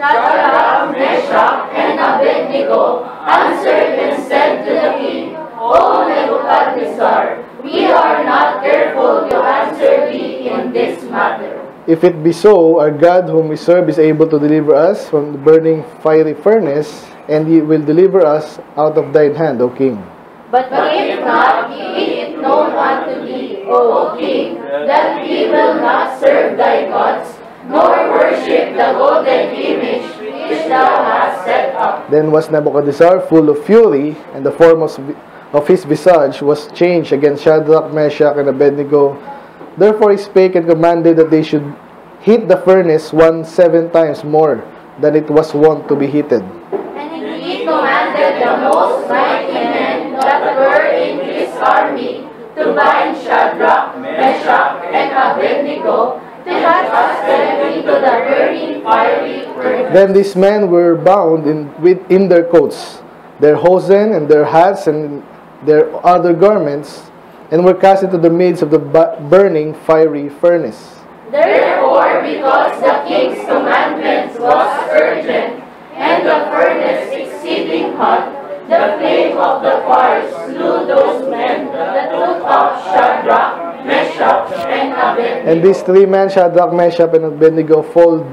Shadrach, Meshach, and Abednego answered and said to the king, O Nebuchadnezzar, we are not careful to answer thee in this matter. If it be so, our God whom we serve is able to deliver us from the burning fiery furnace, and he will deliver us out of thine hand, O king. But if not, be it known unto thee, O king, that we will not serve thy gods, nor worship the golden image which thou hast set up. Then was Nebuchadnezzar full of fury, and the form of, of his visage was changed against Shadrach, Meshach, and Abednego. Therefore he spake and commanded that they should heat the furnace one seven times more than it was wont to be heated. And he commanded the most mighty men that were in his army to bind Shadrach, Meshach, and Abednego, Then these men were bound in, with, in their coats, their hosen, and their hats, and their other garments, and were cast into the midst of the burning fiery furnace. Therefore, because the king's commandment was urgent, and the furnace exceeding hot, the flame of the fire slew those men that took up Shadrach, Meshach, and Abednego. And these three men, Shadrach, Meshach, and Abednego, fall,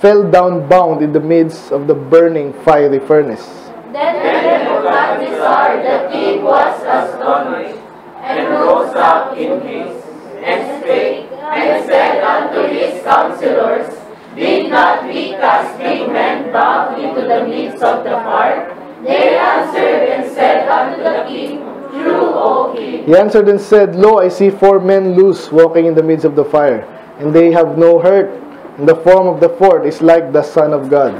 fell down bound in the midst of the burning fiery furnace. Then Nebuchadnezzar the king was astonished, and rose up in haste, and spake, and said unto his counselors, Did not we cast three men bound into the midst of the fire? They answered and said unto the king, He answered and said, Lo, I see four men loose walking in the midst of the fire, and they have no hurt, and the form of the fourth is like the Son of God.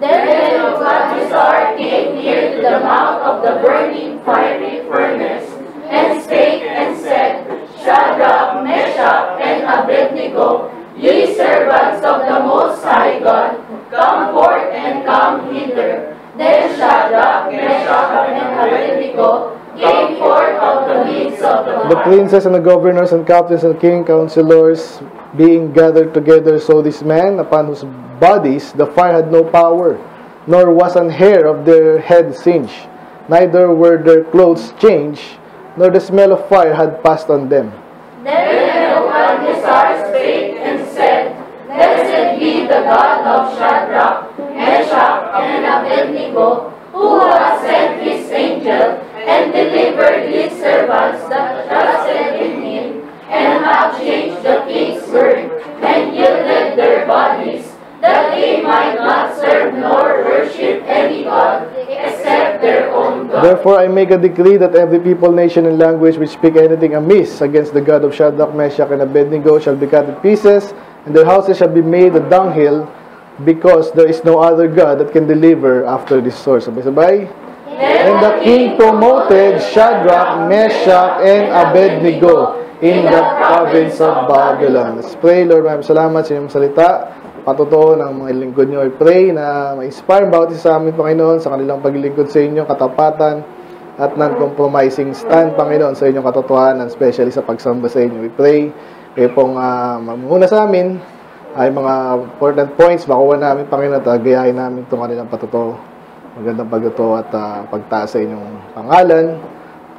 Then Nebuchadnezzar came near to the mouth of the burning fiery furnace, and spake and said, Shadrach, Meshach, and Abednego, ye servants of the Most High God, come forth and come hither. Then Shadrach, Meshach, and Abednego came forth of the midst of the The princes and the governors and captains and king counselors being gathered together saw these men, upon whose bodies the fire had no power, nor was an hair of their head singed, neither were their clothes changed, nor the smell of fire had passed on them. Then Nebuchadnezzar spake and said, Blessed be the God of Shadrach, Meshach, and Abednego, who has sent his angel and delivered his servants that trusted in him, and have changed the king's word, and yielded their bodies, that they might not serve nor worship any god except their own God. Therefore I make a decree that every people, nation, and language which speak anything amiss against the God of Shadrach, Meshach, and Abednego shall be cut in pieces, and their houses shall be made a dunghill, because there is no other God that can deliver after this source. Sabay-sabay. And the king promoted Shadrach, Meshach, and Abednego in the province of Babylon. Let's pray, Lord. Maraming salamat sa iyong salita. Patotoo ng mga lingkod niyo. I pray na ma-inspire ang bawat isa sa amin, Panginoon, sa kanilang paglilingkod sa inyo, katapatan, at non-compromising stand, Panginoon, sa inyong katotohanan, especially sa pagsamba sa inyo. We pray, kayo pong uh, mamuna sa amin, ay mga important points, makuha namin, Panginoon, at gayahin namin itong kanilang patotoo. Magandang pagluto at uh, pagtaas sa inyong pangalan,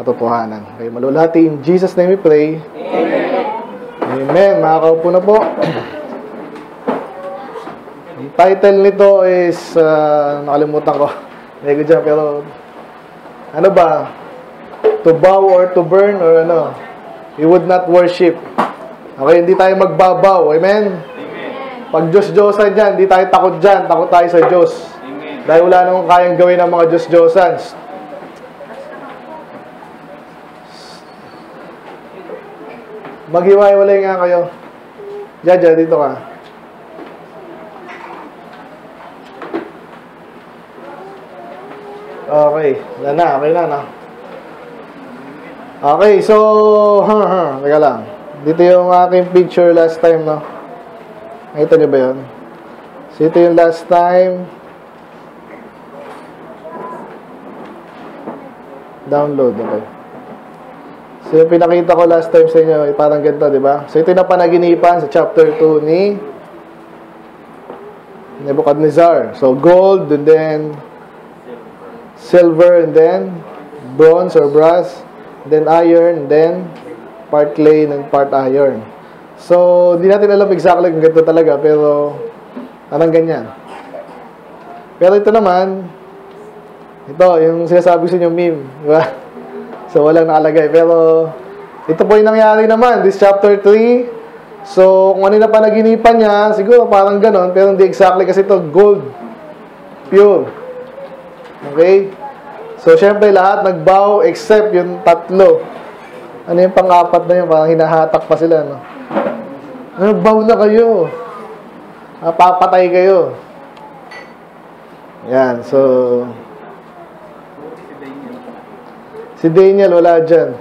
katotohanan. Kayo malulati. In Jesus' name we pray. Amen. Amen. Makakaupo na po. Ang title nito is, uh, nakalimutan ko. Hindi ko dyan, pero ano ba? To bow or to burn or ano? We would not worship. Okay, hindi tayo magbabaw. Amen? Pag Diyos-Diyosan dyan, hindi tayo takot dyan. Takot tayo sa Diyos. Dahil wala namang kayang gawin ng mga Diyos-Diyosan. Maghiwa-hiwalay nga kayo. Jaja, dito ka. Okay, wala na, okay na, no? Okay, so, ha, ha, teka lang. Dito yung aking picture last time, no? Nakita niyo ba yun? So, ito yung last time. Download, okay. So, yung pinakita ko last time sa inyo, eh, parang ganito, di ba? So, ito yung napanaginipan sa chapter 2 ni Nebuchadnezzar. So, gold, and then silver, and then bronze or brass, then iron, and then part clay, and part iron. So, hindi natin alam exactly kung ganito talaga, pero parang ganyan. Pero ito naman, ito, yung sinasabi sa inyo meme, di ba? So, walang nakalagay. Pero, ito po yung nangyari naman, this chapter 3. So, kung ano na panaginipan niya, siguro parang ganon, pero hindi exactly kasi ito gold. Pure. Okay? So, syempre lahat nagbow except yung tatlo. Ano yung pang-apat na yun? Parang hinahatak pa sila, no? Nagbow na kayo. Ah, papatay kayo. Yan, so... Si Daniel, wala dyan.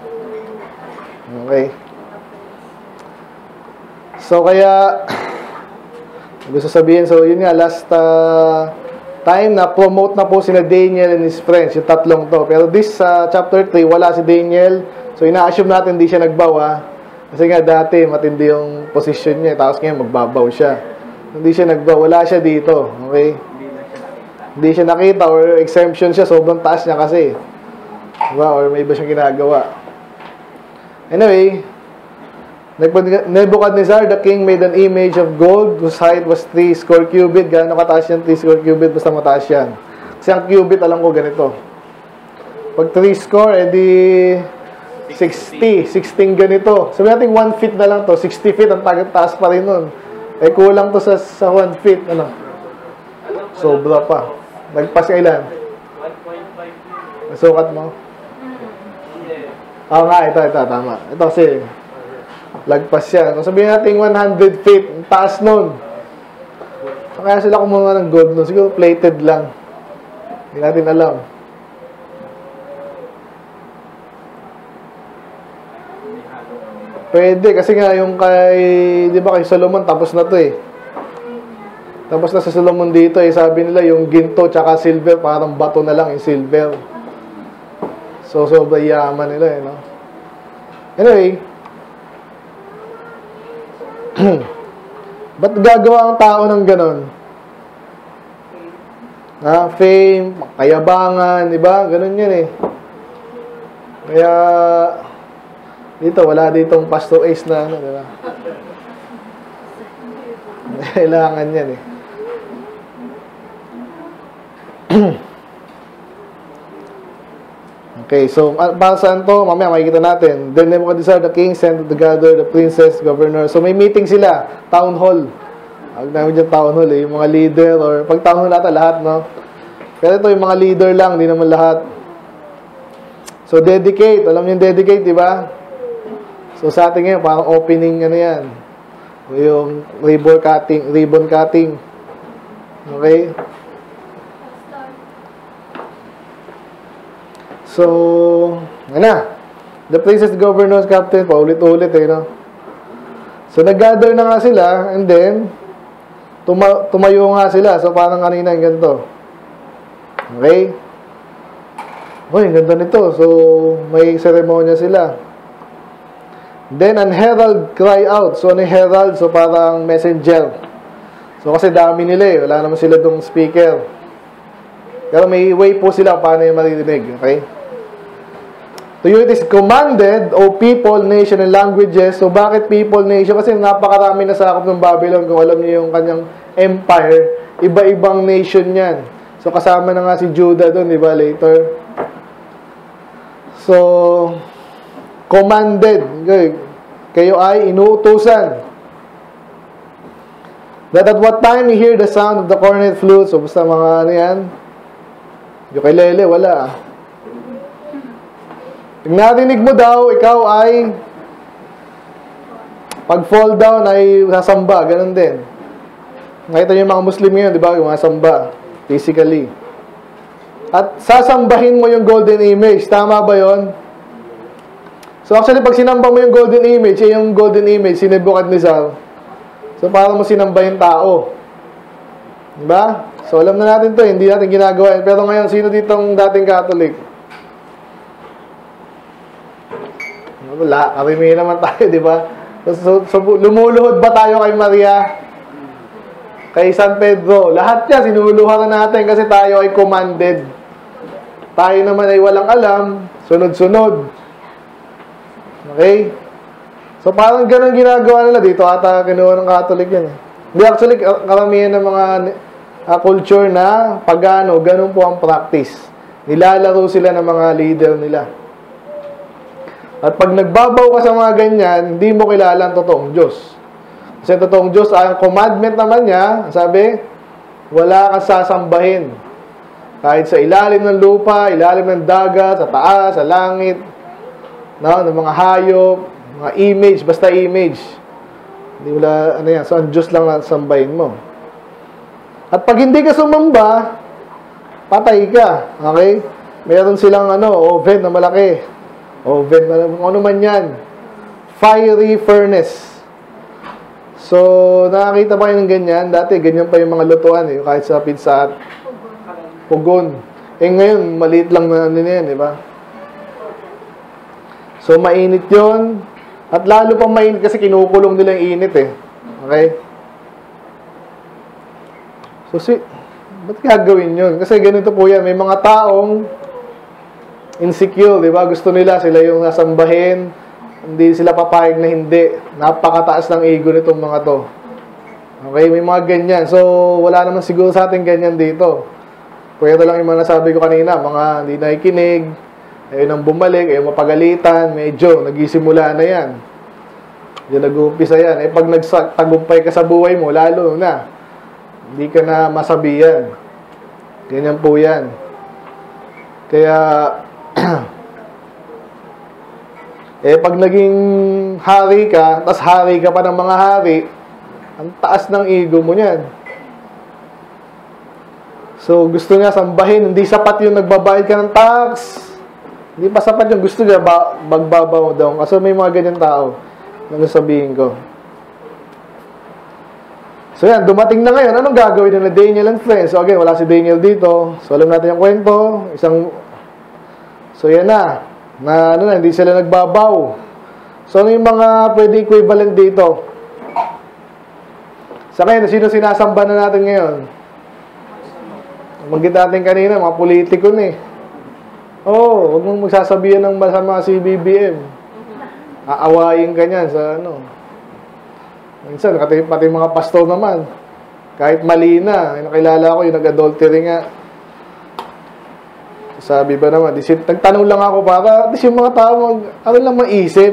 Okay. So, kaya, gusto sabihin, so yun nga, last uh, time na promote na po sina Daniel and his friends, yung tatlong to. Pero this uh, chapter 3, wala si Daniel. So, ina-assume natin hindi siya nagbaw, ha? Kasi nga dati, matindi yung position niya. Tapos ngayon, magbabaw siya. Hindi siya nagbaw. Wala siya dito. Okay? Hindi siya nakita or exemption siya. Sobrang taas niya kasi. Diba? Or may iba siyang ginagawa. Anyway, Nebuchadnezzar, the king, made an image of gold whose height was 3 score cubit. Gano'n kataas yan? 3 score cubit, basta mataas yan. Kasi ang cubit, alam ko ganito. Pag 3 score, edi 60. 16 ganito. Sabi natin 1 feet na lang to. 60 feet, ang taas pa rin nun. Eh, kulang to sa, sa 1 feet. Ano? Sobra pa. Nagpas kailan? 1.5 Nasukat mo? Oo nga, ito, ito, tama. Ito kasi, lagpas yan. Kung sabihin natin 100 feet, taas nun. Kaya sila kumuha ng gold nun. Siguro plated lang. Hindi natin alam. Pwede, kasi nga yung kay, di ba kay Solomon, tapos na to eh. Tapos na sa Solomon dito eh, sabi nila yung ginto tsaka silver, parang bato na lang yung silver. So, sobrang yaman nila eh, no? Anyway, ba't gagawa ang tao ng ganon? Ha? Fame, kayabangan, di ba? Ganon yun eh. Kaya, dito, wala ditong Pastor Ace na ano, di ba? Kailangan yan eh. okay, so ah, para saan to? Mamaya makikita natin. Then Nebuchadnezzar the king sent to gather the princess, governor. So may meeting sila, town hall. Ang namin dyan town hall eh, yung mga leader or pag town hall ata lahat, no? Pero ito yung mga leader lang, hindi naman lahat. So dedicate, alam niyo yung dedicate, di ba? So sa atin ngayon, parang opening ano yan. Yung ribbon cutting, ribbon cutting. Okay? So, ano. The princess governor's captain, paulit-ulit eh, no? So, nag-gather na nga sila, and then, tuma tumayo nga sila. So, parang kanina ganito. Okay? Uy, ganda nito. So, may seremonya sila. Then, an herald cry out. So, ano herald? So, parang messenger. So, kasi dami nila eh. Wala naman sila dong speaker. Pero may way po sila paano yung maririnig. Okay? To you it is commanded, O people, nation, and languages. So, bakit people, nation? Kasi napakarami na sakop ng Babylon. Kung alam niyo yung kanyang empire, iba-ibang nation yan. So, kasama na nga si Judah doon, di ba, later. So, commanded. Kayo ay inuutusan. That at what time you hear the sound of the cornet flute, so basta mga ano yan, ukulele, wala. Pag narinig mo daw, ikaw ay pag fall down ay sasamba, ganun din. Nakita niyo yung mga Muslim ngayon, di ba? Yung mga samba, physically. At sasambahin mo yung golden image. Tama ba yon? So actually, pag sinamba mo yung golden image, yung golden image, si Nebuchadnezzar, so para mo sinamba yung tao. Di ba? So alam na natin to, hindi natin ginagawa. Pero ngayon, sino ditong dating Catholic? Wala, karimi naman tayo, di ba? So, so, lumuluhod ba tayo kay Maria? kay San Pedro. Lahat yan, sinuluhan na natin kasi tayo ay commanded. Tayo naman ay walang alam, sunod-sunod. Okay? So parang ganun ginagawa nila dito ata kinuha ng Catholic yan eh. Hindi actually kar- karamihan ng mga ah, culture na pagano, ganun po ang practice. Nilalaro sila ng mga leader nila. At pag nagbabaw ka sa mga ganyan, hindi mo kilala ang totoong Diyos. Kasi ang totoong Diyos, ang commandment naman niya, sabi, wala kang sasambahin. Kahit sa ilalim ng lupa, ilalim ng dagat, sa taas, sa langit, no, ng mga hayop, mga image, basta image. Hindi wala, ano yan, so ang Diyos lang ang sambahin mo. At pag hindi ka sumamba, patay ka. Okay? Meron silang ano, oven na malaki. Oven, kung ano man yan. Fiery furnace. So, nakakita pa kayo ng ganyan. Dati, ganyan pa yung mga lutuan eh. Kahit sa pizza at pugon. Eh ngayon, maliit lang na ano yan, di ba? So, mainit yon At lalo pang mainit kasi kinukulong nila yung init eh. Okay? So, si, ba't gagawin yun? Kasi ganito po yan. May mga taong insecure, di ba? Gusto nila sila yung nasambahin. Hindi sila papayag na hindi. Napakataas ng ego nitong mga to. Okay, may mga ganyan. So, wala naman siguro sa atin ganyan dito. Pwede lang yung mga nasabi ko kanina, mga hindi nakikinig, ayaw nang bumalik, ayaw mapagalitan, medyo, nagisimula na yan. Diyan nag-uumpisa yan. Eh, pag nagtagumpay ka sa buhay mo, lalo na, hindi ka na masabihan. Ganyan po yan. Kaya, eh, pag naging hari ka, tas hari ka pa ng mga hari, ang taas ng ego mo niyan. So, gusto niya sambahin, hindi sapat yung nagbabayad ka ng tax. Hindi pa sapat yung gusto niya, ba, magbabaw daw. Kasi may mga ganyan tao na sabihin ko. So yan, dumating na ngayon. Anong gagawin na Daniel and friends? So again, wala si Daniel dito. So alam natin yung kwento. Isang... So yan na. Na ano na, hindi sila nagbabaw. So ano yung mga pwede equivalent dito? Sa ngayon, sino sinasamba na natin ngayon? Magkit natin kanina, mga politiko na eh. Oo, oh, huwag mong magsasabihan ng masama si BBM. Aawayin ka niyan sa ano. Minsan, pati, mga pastor naman. Kahit mali na, nakilala ko, yung nag-adultery nga. Sabi ba naman, di, nagtanong lang ako para, at yung mga tao, mag, ano lang maisip.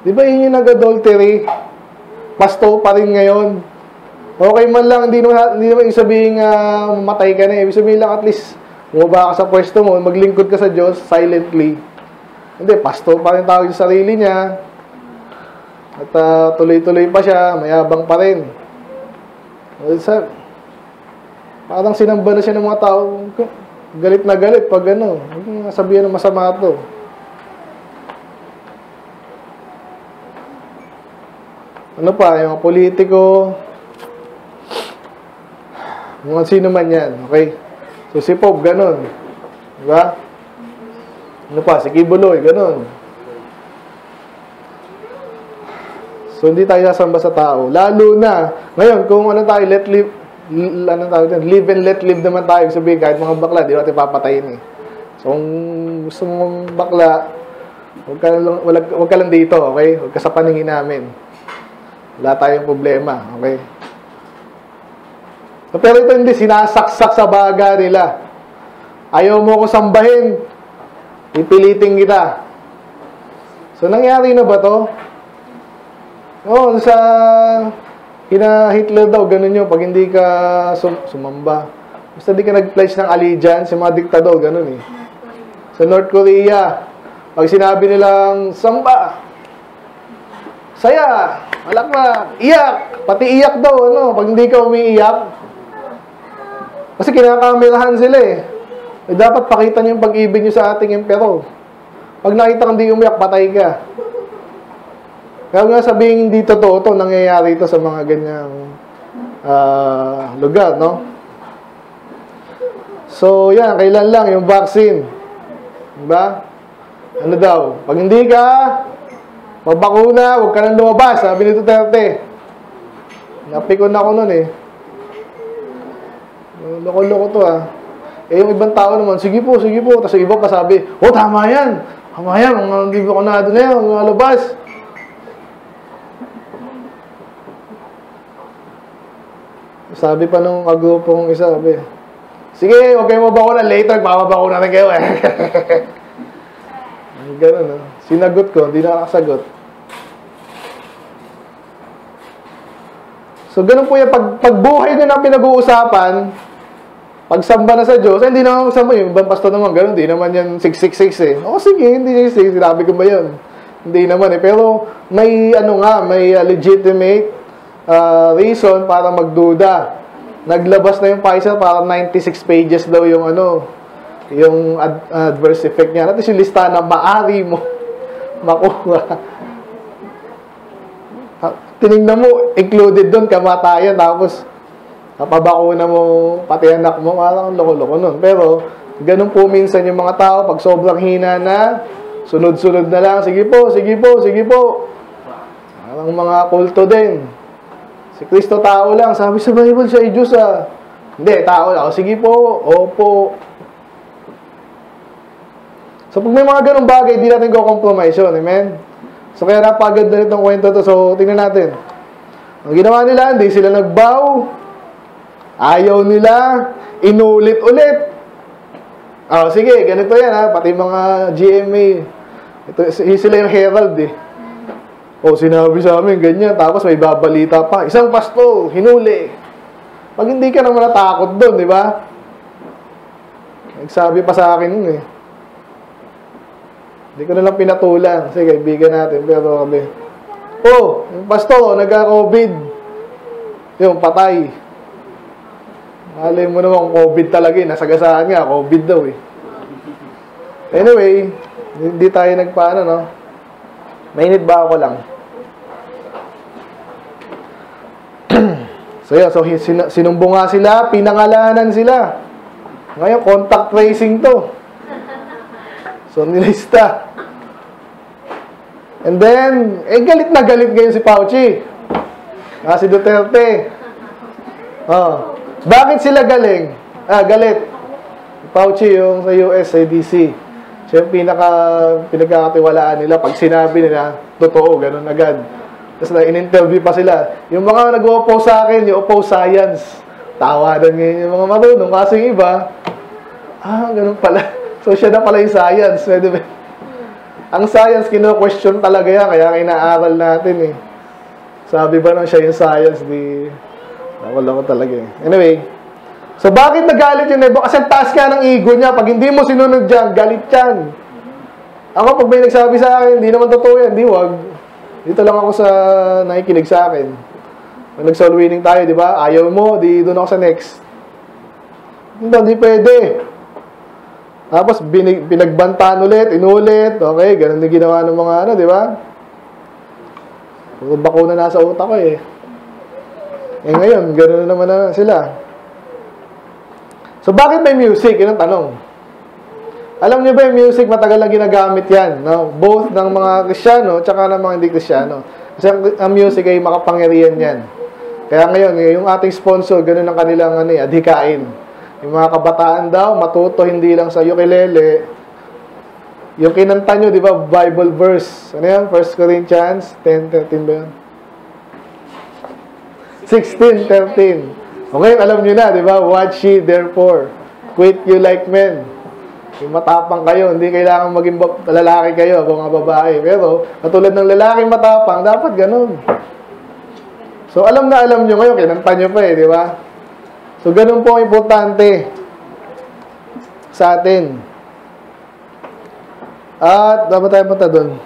Di ba yun yung nag-adultery? Pastor pa rin ngayon. Okay man lang, hindi naman, hindi naman yung sabihin uh, mamatay ka na eh. Ibig sabihin lang at least, bumaba ka sa pwesto mo, maglingkod ka sa Diyos silently. Hindi, pastor pa rin tawag yung sarili niya. At uh, tuloy-tuloy pa siya, mayabang pa rin. Well, sa, parang sinamba na siya ng mga tao, galit na galit pag ano, hindi sabihan ng masama to. Ano pa, yung politiko, mga sino man yan, okay? So si Pope, ganun. Diba? Ano pa, si Kibuloy, ganun. So hindi tayo sasamba sa tao. Lalo na, ngayon, kung ano tayo, let live, ano tawag dyan, live and let live naman tayo. Sabihin, kahit mga bakla, di natin papatayin eh. So kung gusto mong bakla, huwag ka lang, wag, wag ka lang dito, okay? Huwag ka sa paningin namin. Wala tayong problema, okay? So, pero ito hindi, sinasaksak sa baga nila. Ayaw mo ko sambahin, pipilitin kita. So, nangyari na ba to? Oo, sa kina Hitler daw, ganun yun. Pag hindi ka sum- sumamba. Basta di ka nag-pledge ng allegiance, yung mga diktador, ganun eh. Sa North Korea, pag sinabi nilang, samba, saya, malakmak, iyak, pati iyak daw, ano, pag hindi ka umiiyak, kasi kinakamerahan sila eh. eh dapat pakita niyo yung pag-ibig niyo sa ating emperor. Pag nakita kang di umiyak, patay ka. Kaya nga sabihin hindi totoo to, nangyayari ito sa mga ganyang uh, lugar, no? So, yan, kailan lang yung vaccine. Diba? Ano daw? Pag hindi ka, magbakuna, huwag ka nang lumabas, sabi ni Duterte. Napikon ako nun eh. loko-loko to ah. Eh, yung ibang tao naman, sige po, sige po. Tapos yung iba pa sabi, oh, tama yan. Tama yan, mga hindi ko na doon na yan, mga labas. Sabi pa nung kagrupo isa, sabi, sige, huwag kayo mabakuna. Later, papabakuna rin kayo eh. Ganun, ah. Sinagot ko, hindi nakakasagot. So, ganun po yung pag, pagbuhay ng pinag-uusapan, pagsamba na sa Diyos, hindi naman kasama yung ibang pastor naman, ganun, hindi naman yan 666 eh. O sige, hindi 666, sinabi ko ba yun? Hindi naman eh. Pero may ano nga, may uh, legitimate uh, reason para magduda. Naglabas na yung Pfizer para 96 pages daw yung ano, yung ad- adverse effect niya. At yung lista na maari mo makuha. Ha, Tinignan mo, included doon, kamatayan, tapos napabakuna mo, pati anak mo, parang loko-loko nun. Pero, ganun po minsan yung mga tao, pag sobrang hina na, sunod-sunod na lang, sige po, sige po, sige po. Parang mga kulto din. Si Kristo tao lang, sabi sa Bible siya ay Diyos ah. Hindi, tao lang. Sige po, opo. So, pag may mga ganung bagay, di natin go compromise yun. Amen? So, kaya napaganda nitong kwento to. So, tingnan natin. Ang ginawa nila, hindi sila nagbow. Ayaw nila. Inulit-ulit. Oh, sige, ganito yan ha. Pati mga GMA. Ito, sila yung herald eh. O, sinabi sa amin, ganyan. Tapos may babalita pa. Isang pasto, hinuli. Pag hindi ka naman natakot doon, di ba? Nagsabi pa sa akin yun eh. Hindi ko na lang pinatulan. Kasi kaibigan natin. Pero kami, oh, yung pasto, nagka-COVID. Yung patay. Malay mo naman COVID talaga eh. Nasagasaan nga, COVID daw eh. Anyway, hindi tayo nagpaano, no? Mainit ba ako lang? so yeah, so sin- sinumbong nga sila, pinangalanan sila. Ngayon, contact tracing to. So, nilista. And then, eh, galit na galit ngayon si Fauci. Ah, si Duterte. Oh. Bakit sila galing? Ah, galit. Fauci yung sa US, CDC. Siya yung pinaka, pinagkakatiwalaan nila. Pag sinabi nila, totoo, ganun agad. Tapos na in-interview pa sila. Yung mga nag-oppose sa akin, yung oppose science. Tawadan ngayon yung mga marunong. Kasi yung iba, ah, ganun pala. So, siya na pala yung science. Pwede ba? Ang science, kino-question talaga yan. Kaya inaaral natin eh. Sabi ba nang siya yung science, di... Wala ko talaga eh. Anyway, so bakit nagalit yung Nebo? Kasi ang taas ka ng ego niya. Pag hindi mo sinunod dyan, galit yan. Ako, pag may nagsabi sa akin, hindi naman totoo yan, di wag. Dito lang ako sa nakikinig sa akin. Pag nag-soul winning tayo, di ba? Ayaw mo, di doon ako sa next. Hindi, hindi pwede. Tapos binig, pinagbantaan ulit, inulit. Okay, ganun din ginawa ng mga ano, di ba? Puro bakuna nasa utak ko eh. Eh ngayon, ganun na naman na sila. So bakit may music? Yun ang tanong. Alam niyo ba yung music matagal na ginagamit yan, no? Both ng mga Kristiyano tsaka ng mga hindi Kristiyano. Kasi ang, ang music ay makapangyarihan yan. Kaya ngayon, eh, yung ating sponsor, ganun ang kanilang ano, eh, adhikain. Yung mga kabataan daw, matuto hindi lang sa ukulele. Yung kinanta nyo, di ba, Bible verse. Ano yan? 1 Corinthians 10, 13 ba yun? 16, 13. O ngayon, alam nyo na, di ba? Watch ye therefore. Quit you like men. Yung matapang kayo, hindi kailangan maging lalaki kayo, o mga babae. Pero, katulad ng lalaki matapang, dapat ganun. So, alam na alam nyo ngayon, kinanta nyo pa eh, di ba? So, ganun po ang importante sa atin. At, dapat tayo punta doon.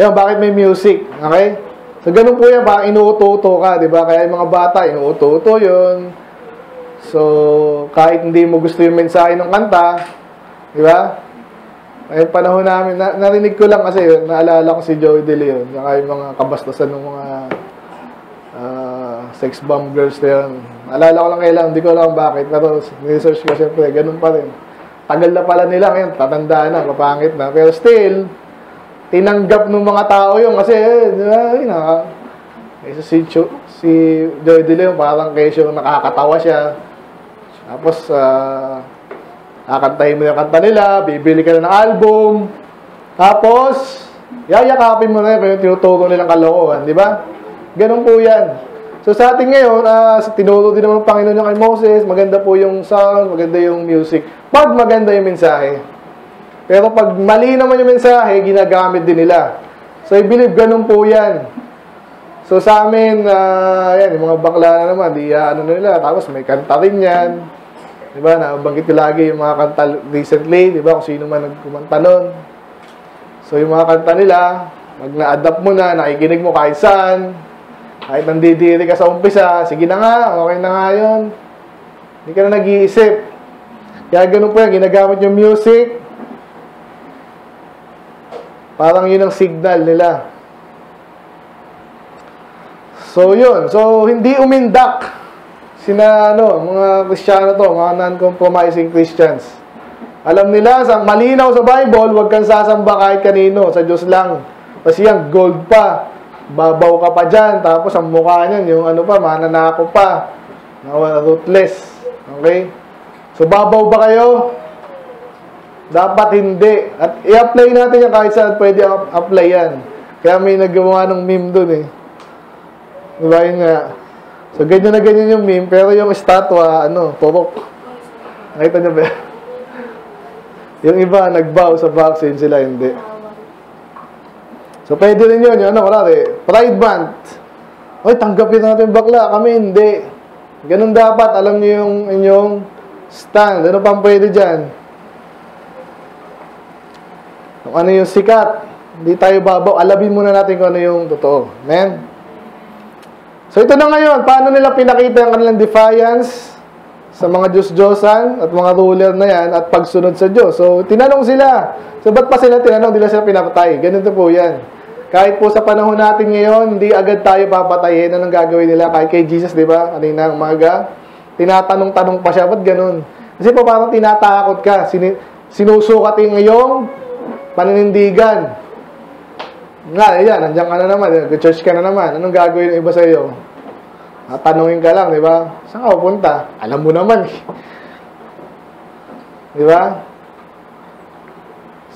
Yan, bakit may music? Okay? So, ganun po yan, parang inuuto-uto ka, di ba? Kaya yung mga bata, inuuto-uto yun. So, kahit hindi mo gusto yung mensahe ng kanta, di ba? Ay, panahon namin, na, narinig ko lang kasi, naalala ko si Joey De Leon, saka yung mga kabastusan ng mga uh, sex bomb girls na yun. Naalala ko lang kailan, hindi ko alam bakit, pero research ko siyempre, ganun pa rin. Tagal na pala nila ngayon, tatanda na, kapangit na. Pero still, tinanggap ng mga tao yung kasi, eh, di ba, yun eh, si, Cho, si Joy De Leon, parang kesyo nakakatawa siya. Tapos, ah, kakantahin mo yung kanta nila, bibili ka na ng album, tapos, yayakapin mo na yun tinuturo nilang kalokohan, di ba? Ganun po yan. So sa atin ngayon, uh, tinuro din naman ng Panginoon yung kay Moses, maganda po yung sound, maganda yung music, pag maganda yung mensahe. Pero pag mali naman yung mensahe, ginagamit din nila. So I believe ganun po yan. So sa amin, uh, yan, yung mga bakla na naman, di uh, ano na nila, tapos may kanta rin yan. Di ba, nabanggit ko lagi yung mga kanta recently, di ba, kung sino man nagkumanta nun. So yung mga kanta nila, pag na-adapt mo na, nakikinig mo kahit saan, kahit nandidiri ka sa umpisa, sige na nga, okay na nga yun. Hindi ka na nag-iisip. Kaya ganun po yan, ginagamit yung music. Parang yun ang signal nila. So yun, so hindi umindak sina ano, mga Kristiyano to, mga non-compromising Christians. Alam nila, sa malinaw sa Bible, huwag kang sasamba kahit kanino, sa Diyos lang. Kasi yan, gold pa. Babaw ka pa dyan, tapos ang mukha niyan, yung ano pa, mananako pa. Ruthless. Okay? So, babaw ba kayo? Dapat hindi. At i-apply natin yan kahit saan pwede apply yan. Kaya may nagawa ng meme dun eh. Diba yun nga? So, ganyan na ganyan yung meme, pero yung estatwa, ano, turok. Nakita niyo ba? yung iba, nagbow sa vaccine, sila hindi. So, pwede rin yun. Yung ano, kurari, pride month. Oy, tanggapin natin bakla. Kami hindi. Ganun dapat. Alam niyo yung inyong stand. Ano pang pwede dyan? Kung ano yung sikat. Hindi tayo babaw. Alabin muna natin kung ano yung totoo. Amen? So, ito na ngayon. Paano nila pinakita ang kanilang defiance sa mga Diyos-Diyosan at mga ruler na yan at pagsunod sa Diyos. So, tinanong sila. So, ba't pa sila tinanong? Hindi sila pinapatay. Ganito po yan. Kahit po sa panahon natin ngayon, hindi agad tayo papatayin. Anong gagawin nila? Kahit kay Jesus, di ba? Kanina umaga, tinatanong-tanong pa siya. Ba't ganun? Kasi po parang tinatakot ka. Sin sinusukat yung iyong paninindigan. Nga, yan, nandiyan ka na naman. Church ka na naman. Anong gagawin ng iba sa iyo? Tanungin ka lang, di ba? Saan ka pupunta? Alam mo naman. di ba?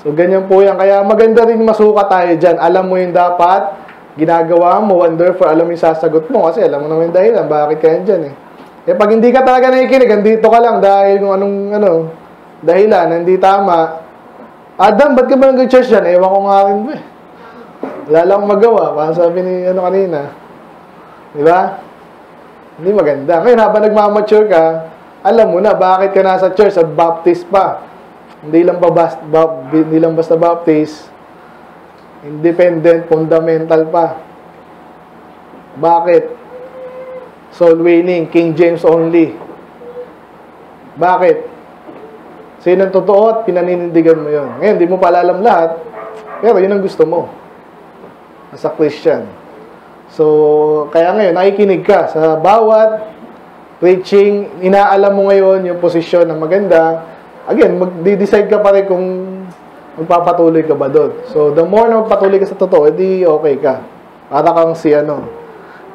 So, ganyan po yan. Kaya maganda rin masuka tayo dyan. Alam mo yung dapat ginagawa mo, wonderful, alam mo yung sasagot mo. Kasi alam mo naman yung dahilan, bakit ka yan dyan eh. Eh, pag hindi ka talaga nakikinig, andito ka lang dahil kung anong, ano, dahilan, hindi tama. Adam, ba't ka ba nag-church dyan? Ewan ko nga rin eh. Wala lang magawa. Parang sabi ni, ano kanina. Di ba? Hindi maganda. Ngayon, habang nagmamature ka, alam mo na bakit ka nasa church at baptist pa. Hindi lang, ba ba, hindi lang basta baptist, independent, fundamental pa. Bakit? Soul winning, King James only. Bakit? Yun ang totoo at pinaninindigan mo yun. Ngayon, hindi mo pa alam lahat, pero yun ang gusto mo. As a Christian. So, kaya ngayon, nakikinig ka sa bawat preaching, inaalam mo ngayon yung posisyon na maganda, again, magdi-decide ka pa rin kung magpapatuloy ka ba doon. So, the more na magpatuloy ka sa totoo, edi okay ka. Para kang si ano.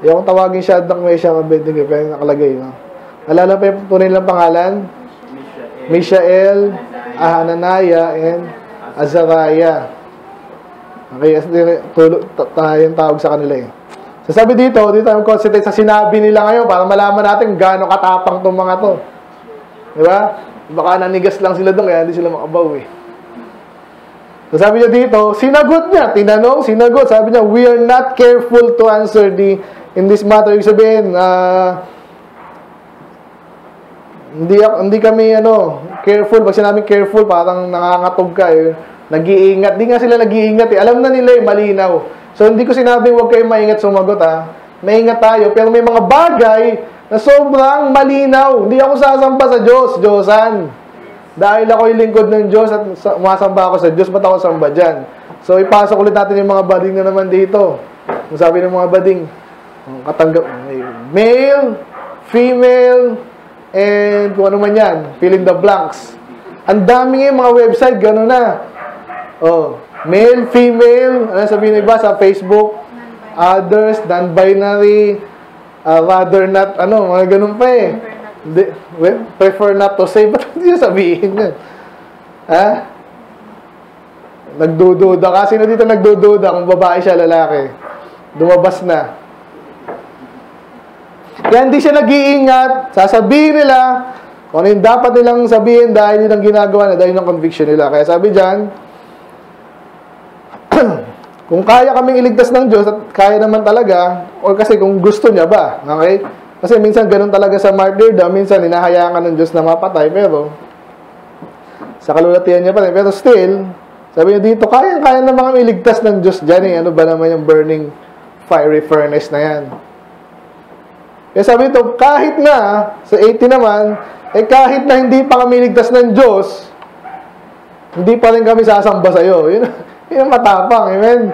Yung tawagin siya, Adang Mesha Kabending, pero nakalagay. No? Alala pa yung tunay lang pangalan? Mishael, Ahananaya, and Azariah. Okay, tayo yung tawag sa kanila eh. So sabi dito, dito tayo concentrate sa sinabi nila ngayon para malaman natin gaano katapang tong mga to. Di ba? Baka nanigas lang sila doon kaya hindi sila makabaw eh. So sabi niya dito, sinagot niya, tinanong, sinagot. Sabi niya, we are not careful to answer the in this matter. Ibig sabihin, uh, hindi, hindi kami ano, careful. Pag sinabi careful, parang nangangatog ka eh. Nag-iingat. Di nga sila nag-iingat eh. Alam na nila eh, malinaw. So, hindi ko sinabing huwag kayong maingat sumagot ha. Maingat tayo. Pero may mga bagay na sobrang malinaw. Hindi ako sasamba sa Diyos, Diyosan. Dahil ako yung lingkod ng Diyos at umasamba ako sa Diyos, ba't ako samba dyan? So, ipasok ulit natin yung mga bading na naman dito. Kung sabi ng mga bading, katanggap, male, female, and kung ano man yan, fill in the blanks. Ang dami nga mga website, gano'n na. Oh, male, female, ano sabihin iba sa Facebook, others, non-binary, uh, rather not, ano, mga ganun pa eh. Hindi, well, prefer not to say, ba't hindi sabihin yun? Ha? Nagdududa ka. Sino dito nagdududa kung babae siya, lalaki? Dumabas na. Kaya hindi siya nag-iingat. Sasabihin nila kung ano yung dapat nilang sabihin dahil yun ang ginagawa na dahil ng conviction nila. Kaya sabi dyan, kung kaya kaming iligtas ng Diyos at kaya naman talaga, o kasi kung gusto niya ba, okay? Kasi minsan ganun talaga sa martyrdom, minsan hinahayaan ka ng Diyos na mapatay, pero sa kalulatian niya pa rin. Pero still, sabi niya dito, kaya-kaya naman kami iligtas ng Diyos dyan eh. Ano ba naman yung burning fiery furnace na yan? Kaya sabi ito, kahit na, sa 80 naman, eh kahit na hindi pa kami ligtas ng Diyos, hindi pa rin kami sasamba sa iyo. Yun, yun ang matapang, amen?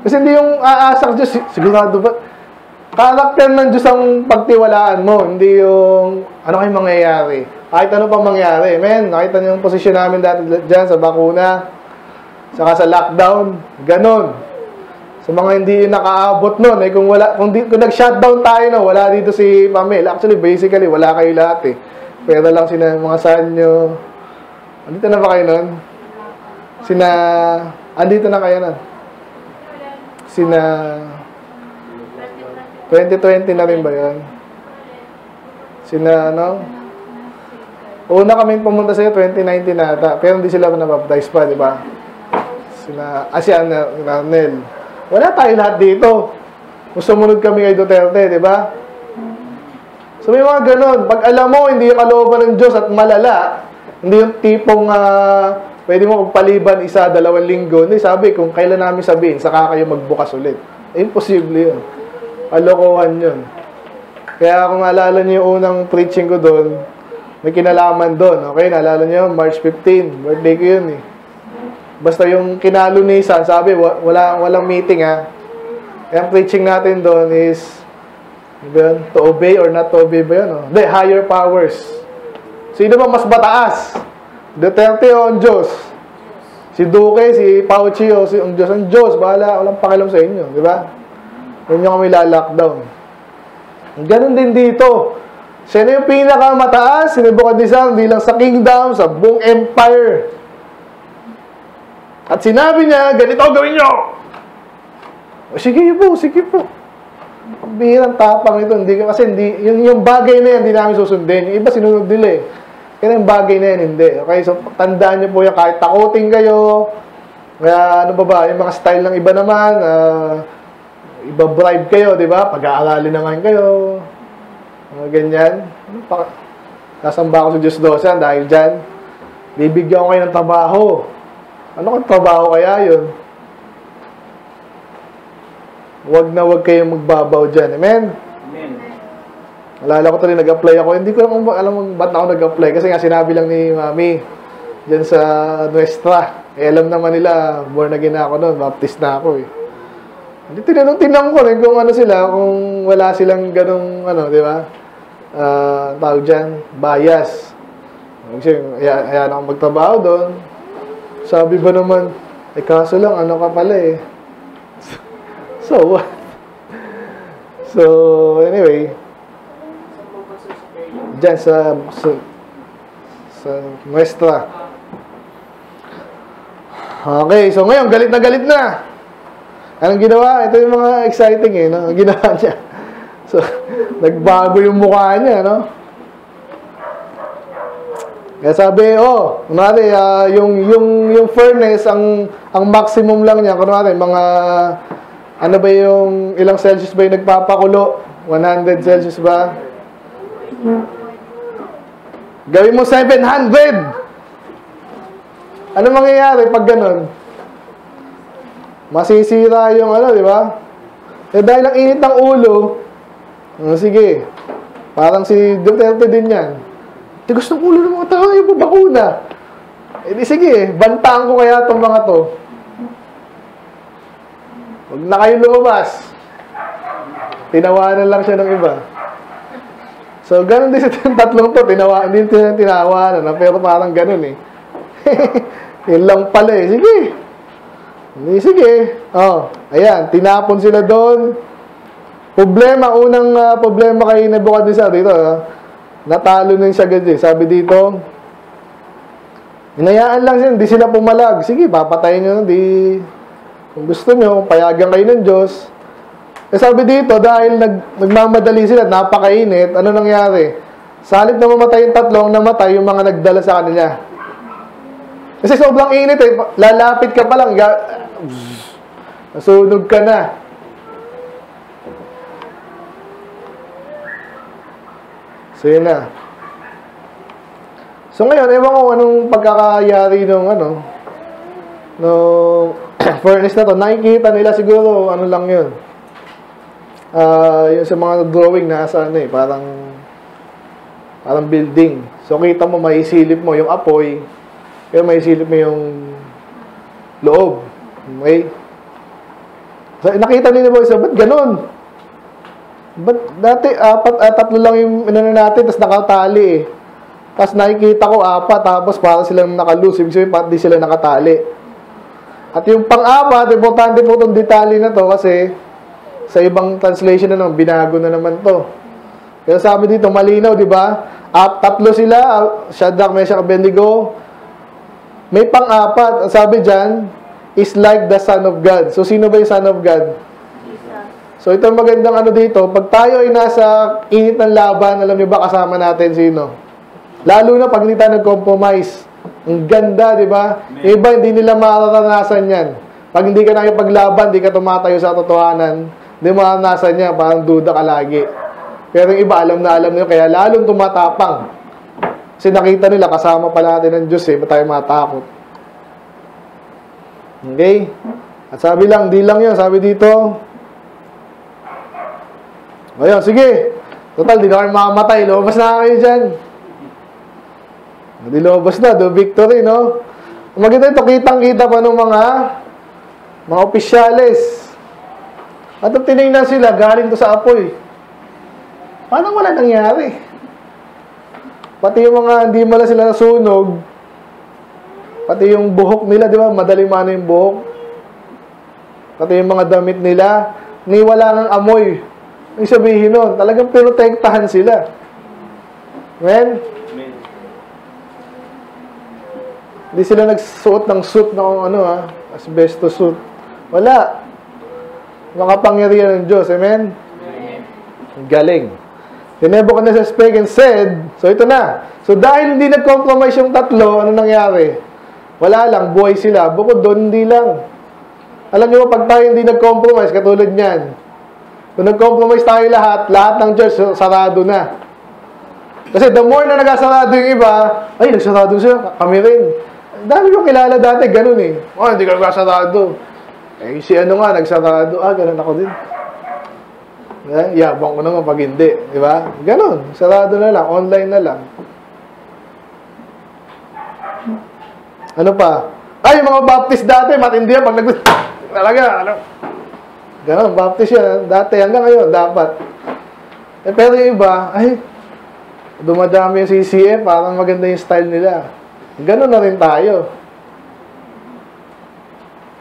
Kasi hindi yung aasang Diyos, sigurado ba? Karakter ng Diyos ang pagtiwalaan mo, hindi yung ano kayong mangyayari. Kahit ano pang mangyari, amen? Nakita niyo yung posisyon namin dati dyan sa bakuna, saka sa lockdown, ganon. Sa mga hindi nakaabot nun, eh kung wala, kung, di, kung nag-shutdown tayo no, wala dito si Pamela. Actually, basically, wala kayo lahat eh. Pwede lang sina mga sanyo. Andito na ba kayo nun? Sina, andito na kayo nun? Sina, 2020 na rin ba yun? Sina, ano? Una kami pumunta sa'yo, 2019 na ata. Pero hindi sila nabaptize pa, di ba? Sina, ah, si Arnel. Wala tayo lahat dito. Sumunod kami kay Duterte, di ba? So may mga ganun. Pag alam mo, hindi yung kalooban ng Diyos at malala, hindi yung tipong uh, pwede mo pagpaliban isa, dalawang linggo. Hindi, sabi, kung kailan namin sabihin, saka kayo magbukas ulit. Imposible yun. Kalokohan yun. Kaya kung alala niyo yung unang preaching ko doon, may kinalaman doon. Okay, naalala niyo, March 15, birthday ko yun eh. Basta yung kinalo ni San, sabi, wala, walang meeting ha. Kaya preaching natin doon is, ano yun? To obey or not to obey ba yun? Oh? Hindi, higher powers. Sino ba mas mataas? Duterte o ang Diyos? Si Duque, si Fauci o si ang Diyos? Ang Diyos, bahala, walang pakialam sa inyo, di ba? Huwag nyo kami lockdown. Ganon din dito. Sino yung pinakamataas? Si Nebuchadnezzar, hindi lang sa kingdom, sa buong empire. At sinabi niya, ganito gawin nyo. O, sige po, sige po. Birang tapang ito. Hindi, kasi hindi, yung, yung bagay na yan, hindi namin susundin. Yung iba sinunod nila eh. Kaya yung bagay na yan, hindi. Okay, so tandaan niyo po yan, kahit takutin kayo, kaya ano ba ba, yung mga style ng iba naman, uh, iba bribe kayo, di ba? Pag-aalali naman kayo. Mga ganyan. Ano? Nasamba ako sa Diyos Dosan dahil dyan. Bibigyan ko kayo ng trabaho. Ano kung trabaho kaya yun? Huwag na huwag kayong magbabaw dyan. Amen? Alala ko tuloy, nag-apply ako. Hindi ko alam mo ba't ako nag-apply. Kasi nga sinabi lang ni Mami dyan sa Nuestra. Eh, alam naman nila, born again na ako noon. Baptist na ako eh. Hindi tinanong tinanong ko rin kung ano sila, kung wala silang ganong, ano, di ba? Uh, tawag dyan, bias. Kasi, ayan ako magtrabaho doon. Sabi ba naman, eh kaso lang, ano ka pala eh. so, what? So, anyway, dyan sa, sa, sa muestra. Okay, so ngayon, galit na galit na. Anong ginawa? Ito yung mga exciting eh, no? Ginawa niya. So, nagbago yung mukha niya, no? Kaya sabi, oh, kunwari, uh, yung, yung, yung furnace, ang, ang maximum lang niya, kunwari, mga, ano ba yung, ilang Celsius ba yung nagpapakulo? 100 Celsius ba? Gawin mo 700! Ano mangyayari pag ganun? Masisira yung ano, di ba? Eh dahil ang init ng ulo, oh, sige, parang si Duterte din yan Tigas ng ulo ng mga tao, yung bakuna. Eh di sige, bantaan ko kaya itong mga to. Huwag na kayo lumabas. Tinawanan lang siya ng iba. So, ganun din sa tatlong to, tinawa, hindi tina, tinawanan, na, pero parang ganun eh. Yun lang pala eh. Sige. Hindi, sige. Oh, ayan, tinapon sila doon. Problema, unang uh, problema kay Nebuchadnezzar dito, uh, natalo na siya agad eh. Sabi dito, Hinayaan lang siya, hindi sila pumalag. Sige, papatayin nyo, di... Kung gusto nyo, payagan kayo ng Diyos. Eh sabi dito, dahil nag, nagmamadali sila, napakainit, ano nangyari? Sa halip na mamatay yung tatlong, namatay yung mga nagdala sa kanila. Kasi sobrang init eh, lalapit ka pa lang, nasunog ka na. So yun na. So ngayon, ewan ko anong pagkakayari ng ano, no furnace na to. Nakikita nila siguro, ano lang yun. Ah, yung sa mga drawing nasa ano eh, parang parang building. So kita mo, maisilip mo yung apoy, pero maisilip mo yung loob. Okay? So, nakita nila mo, ba't ganun? Ba't dati, apat, ah, tatlo lang yung inano natin, tapos nakatali eh. Tapos nakikita ko apat, tapos para silang nakalus. Ibig sabihin, parang sila nakatali. At yung pang-apat, importante po itong detalye na to kasi sa ibang translation na naman, binago na naman to. Pero sabi dito, malinaw, di ba? At tatlo sila, Shadrach, Meshach, Abednego. May pang-apat, ang sabi dyan, is like the Son of God. So, sino ba yung Son of God? So, ito ang magandang ano dito. Pag tayo ay nasa init ng laban, alam niyo ba kasama natin sino? Lalo na pag hindi tayo nag-compromise. Ang ganda, di ba? Yung Iba, hindi nila mararanasan yan. Pag hindi ka nakipaglaban, hindi ka tumatayo sa totohanan, hindi mo mararanasan yan, parang duda ka lagi. Pero yung iba, alam na alam nyo, kaya lalong tumatapang. Kasi nakita nila, kasama pala natin ng Diyos eh, ba't tayo matakot? Okay? At sabi lang, di lang yun, sabi dito, Ayun, sige. Total, di na kayo makamatay. Lumabas na kayo dyan. Hindi lumabas na. Do victory, no? Maganda ito, kitang-kita pa ng mga mga opisyalis. At nung tinignan sila, galing to sa apoy. Parang wala nangyari. Pati yung mga hindi mala sila nasunog, pati yung buhok nila, di ba? Madali mana yung buhok. Pati yung mga damit nila, ni wala ng amoy. Ang sabihin nun, talagang pinotektahan sila. Amen? Hindi sila nagsuot ng suit na ano ha, asbestos suit. Wala. Makapangyarihan ng Diyos. Amen? Ang Galing. Then Nebuchadnezzar spake and said, so ito na. So dahil hindi nag-compromise yung tatlo, ano nangyari? Wala lang, buhay sila. Bukod doon, hindi lang. Alam niyo pag tayo hindi nag-compromise, katulad niyan, kung nag-compromise tayo lahat, lahat ng church sarado na. Kasi the more na nagasarado yung iba, ay, nagsarado siya, kami rin. Dami ko kilala dati, ganun eh. Oh, hindi ka nagsarado. Eh, si ano nga, nagsarado. Ah, ganun ako din. Eh, yabang ko naman pag hindi. Di ba? Ganun. Sarado na lang. Online na lang. Ano pa? Ay, yung mga baptist dati, matindi yan. Pag nag... Talaga, ano? Ganon, baptist yan. Dati, hanggang ngayon, dapat. Eh, pero yung iba, ay, dumadami yung CCF, parang maganda yung style nila. Ganon na rin tayo.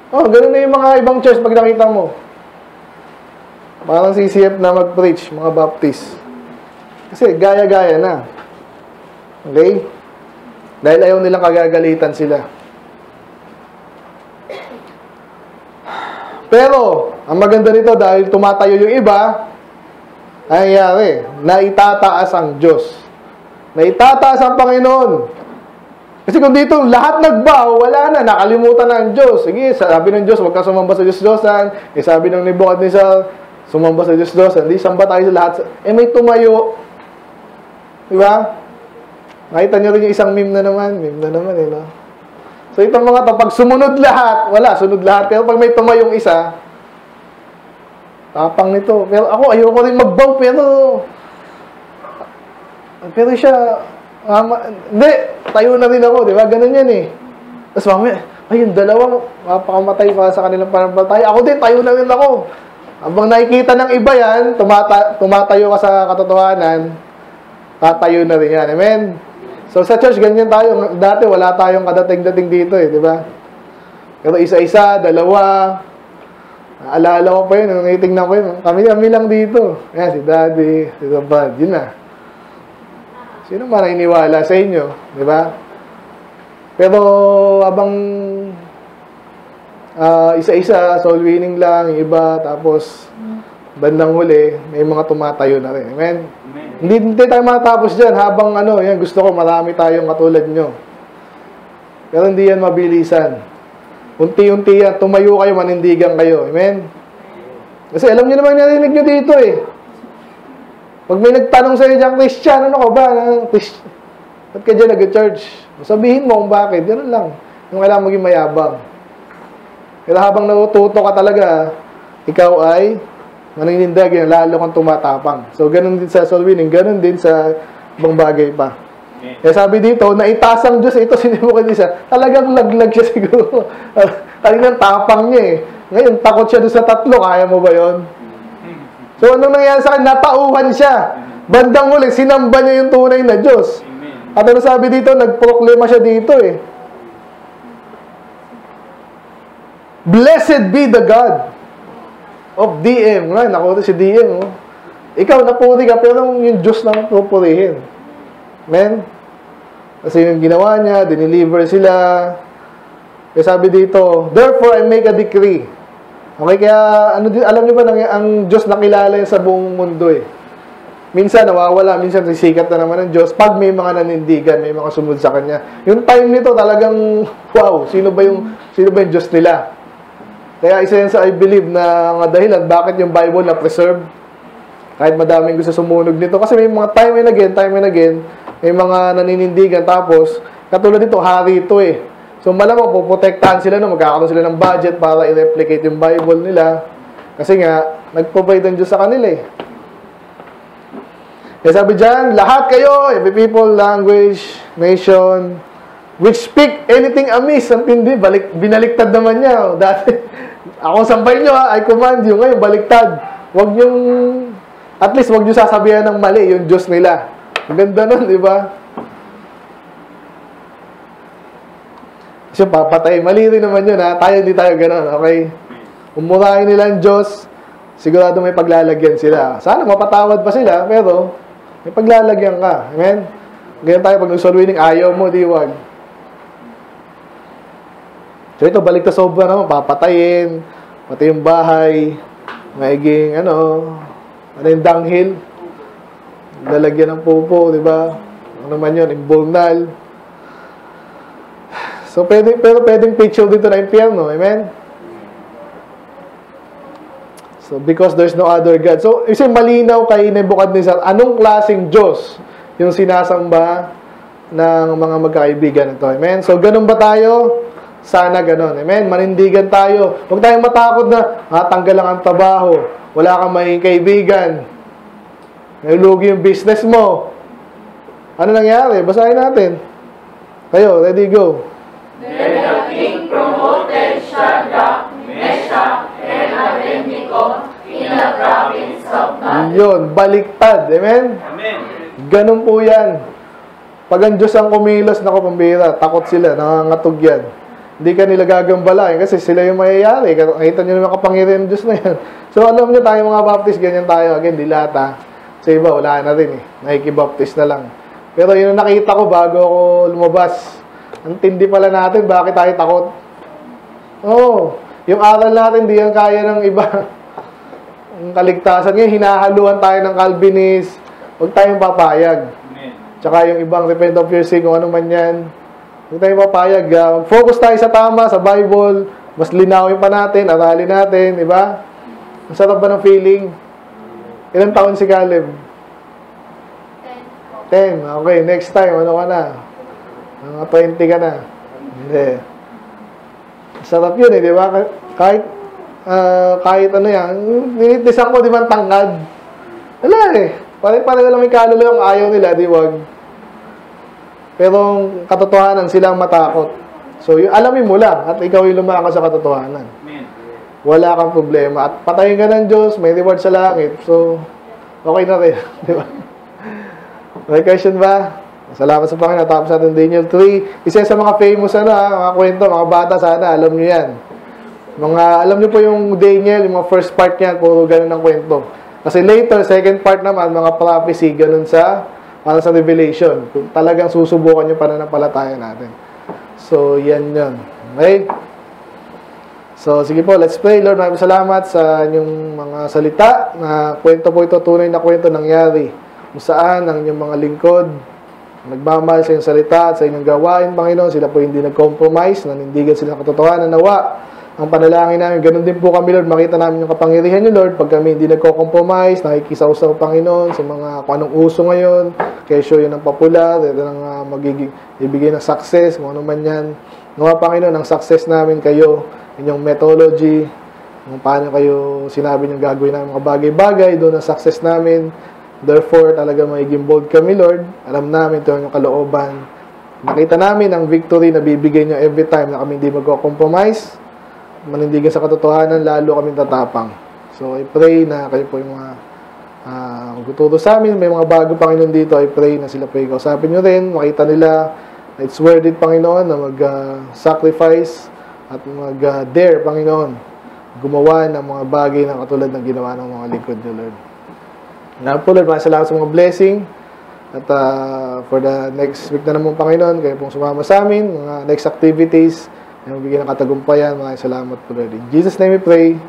Oh, ganon na yung mga ibang church pag nakita mo. Parang CCF na mag-preach, mga baptist. Kasi gaya-gaya na. Okay? Dahil ayaw nilang kagagalitan sila. Pero, ang maganda nito dahil tumatayo yung iba, ang nangyayari, naitataas ang Diyos. Naitataas ang Panginoon. Kasi kung dito lahat nagbaw, wala na, nakalimutan na ang Diyos. Sige, sabi ng Diyos, huwag ka sumamba sa Diyos-Diyosan. Eh, sabi ng Nebuchadnezzar, sumamba sa Diyos-Diyosan. Hindi, samba tayo sa lahat. Eh, may tumayo. Di ba? Nakita niyo rin yung isang meme na naman. Meme na naman, eh, no? So, itong mga to, pag sumunod lahat, wala, sunod lahat. Pero pag may tumayong isa, tapang nito. Pero ako, ayoko rin magbaw, pero, pero siya, ama, hindi, tayo na rin ako, di ba? Ganun yan eh. Tapos mamaya, ay, yung dalawang, mapakamatay para sa kanilang panampalataya. Ako din, tayo na rin ako. Habang nakikita ng iba yan, tumata, tumatayo ka sa katotohanan, tatayo na rin yan. Amen? So sa church, ganyan tayo. Dati wala tayong kadating-dating dito eh, di ba? Pero isa-isa, dalawa, naalala ko pa yun, nung itingnan ko yun, kami kami lang dito. Yan, si daddy, si Brad, yun na. Sino man naniniwala sa inyo, di ba? Pero habang ah, isa-isa, soul winning lang, yung iba, tapos bandang huli, may mga tumatayo na rin. Amen? Amen. Hindi, hindi tayo matapos dyan habang ano, yan, gusto ko marami tayong katulad nyo. Pero hindi yan mabilisan. Unti-unti yan, tumayo kayo, manindigan kayo. Amen? Kasi alam nyo naman narinig nyo dito eh. Pag may nagtanong sa'yo dyan, Christian, ano ka ba? Ano, Ba't ka dyan nag-church? Sabihin mo kung bakit. Ganun lang. Yung kailangan maging mayabang. Pero habang natututo ka talaga, ikaw ay maninindag yan, lalo kang tumatapang. So, ganun din sa soul winning, ganun din sa ibang bagay pa. Amen. Eh sabi dito, naitasang Diyos, ito sinimukan niya, talagang laglag siya siguro. Talagang tapang niya eh. Ngayon, takot siya doon sa tatlo, kaya mo ba yon? So, anong nangyari sa kanya? Natauhan siya. Bandang huli, sinamba niya yung tunay na Diyos. At ano sabi dito, nagproklema siya dito eh. Blessed be the God of DM. Ngayon, nakuha si DM. Oh. Ikaw, napuri ka, pero yung Diyos lang pupurihin. Amen? Kasi yung ginawa niya, dineliver sila. Kaya sabi dito, Therefore, I make a decree. Okay, kaya ano alam niyo ba, nang, ang Diyos nakilala sa buong mundo eh. Minsan nawawala, minsan sisikat na naman ng Diyos pag may mga nanindigan, may mga sumunod sa Kanya. Yung time nito talagang, wow, sino ba yung, sino ba yung Diyos nila? Kaya isa yan sa I believe na nga dahilan bakit yung Bible na preserve kahit madaming gusto sumunog nito. Kasi may mga time and again, time and again, may mga naninindigan. Tapos, katulad nito, hari ito eh. So, malamang puprotektahan sila no, magkakaroon sila ng budget para i-replicate yung Bible nila. Kasi nga, nag-provide ang sa kanila eh. Kaya sabi dyan, lahat kayo, every people, language, nation, which speak anything amiss, ang tindi, balik, binaliktad naman niya. Oh, Dati, ako sampay nyo I command you. Ngayon, baliktad. Huwag yung, at least huwag nyo sasabihan ng mali, yung Diyos nila. Ang ganda nun, di ba? Kasi papatay. Mali rin naman yun ha. Tayo hindi tayo ganun, okay? Umurahin nila ang Diyos, sigurado may paglalagyan sila. Sana mapatawad pa sila, pero may paglalagyan ka. Amen? Ganyan tayo pag nag-soul winning, ayaw mo, di wag. So ito, balik ta sobra naman, papatayin, pati yung bahay, maiging, ano, ano yung dunghil, lalagyan ng pupo, di ba? Ano man yun, imburnal. So, pwede, pero pwedeng picture dito na impyerno, amen? So, because there's no other God. So, kasi malinaw kay Nebuchadnezzar, anong klaseng Diyos yung sinasamba ng mga magkaibigan ito. Amen? So, ganun ba tayo? Sana ganun. Amen? Manindigan tayo. Huwag tayong matakot na, ah, tanggal lang ang trabaho. Wala kang may kaibigan. Nailugi yung business mo. Ano nangyari? Basahin natin. Kayo, ready, go. Then the king promoted Shadrach, Meshach, and Abednego in the province of Babylon. Yun, baliktad. Amen? Amen. Ganun po yan. Pag ang Diyos ang kumilos, naku pambira, takot sila, nangangatog yan. Hindi ka nila gagambalain kasi sila yung mayayari. Nakita nyo naman kapangyarihan ng Diyos na yan. So alam nyo tayo mga baptist, ganyan tayo. Again, dilata. Sa iba, wala na rin eh. Nakikibaptist na lang. Pero yun ang nakita ko bago ako lumabas. Ang pala natin, bakit tayo takot? Oo. Oh, yung aral natin, di yan kaya ng iba. Ang kaligtasan ngayon, hinahaluan tayo ng Calvinist. Huwag tayong papayag. Amen. Tsaka yung ibang repent of your sin, kung ano man yan. Huwag tayong papayag. ah. focus tayo sa tama, sa Bible. Mas linawin pa natin, aralin natin, di ba? Ang sarap ba ng feeling? Ilang taon si Caleb? 10. Okay, next time, ano ka na? 20 ka na. Hindi. Sarap yun eh, di ba? Kahit, ah, kahit ano yan, nilitisan ko, di ba, ang tangkad? Wala eh. Pare-pareho lang may kaluluwa ayaw nila, di wag. Pero ang katotohanan, sila ang matakot. So, yung, alamin mo lang at ikaw yung lumakas sa katotohanan. Wala kang problema. At patayin ka ng Diyos, may reward sa langit. So, okay na rin. Di ba? May question ba? Salamat sa Panginoon. Tapos natin Daniel 3. Isa sa mga famous ano, ha, mga kwento, mga bata sana, alam nyo yan. Mga, alam nyo po yung Daniel, yung mga first part niya, puro ganun ang kwento. Kasi later, second part naman, mga prophecy, ganun sa para sa revelation. Kung talagang susubukan yung pananampalataya natin. So, yan yun. Okay? So, sige po, let's pray. Lord, maraming salamat sa inyong mga salita na kwento po ito, tunay na kwento nangyari. Kung saan ang inyong mga lingkod nagmamahal sa inyong salita at sa inyong gawain, Panginoon. Sila po hindi nag-compromise, nanindigan sila ng katotohanan. Nawa, ang panalangin namin, ganun din po kami, Lord. Makita namin yung kapangyarihan niyo, Lord. Pag kami hindi nagko-compromise, nakikisaw-saw, Panginoon, sa mga kung anong uso ngayon, kesyo yun ang popular, ito ang uh, magiging, ibigay ng success, kung ano man yan. Nawa, Panginoon, ang success namin kayo, inyong methodology, kung paano kayo sinabi niyong gagawin namin mga bagay-bagay, doon ang success namin. Therefore, talaga magiging bold kami, Lord. Alam namin ito yung kalooban. Nakita namin ang victory na bibigay niyo every time na kami hindi magko-compromise. Manindigan sa katotohanan, lalo kami tatapang. So, I pray na kayo po yung mga uh, sa amin. May mga bago Panginoon dito. I pray na sila po yung kausapin nyo rin. Makita nila na it's worth it, Panginoon, na mag-sacrifice at mag-dare, Panginoon, gumawa ng mga bagay na katulad ng ginawa ng mga lingkod nyo, Lord. Lord, maraming salamat sa mga blessing. At uh, for the next week na naman, Panginoon, kayo pong sumama sa amin, mga next activities, na bigyan ng katagumpayan. Maraming salamat po, Lord. In Jesus' name we pray.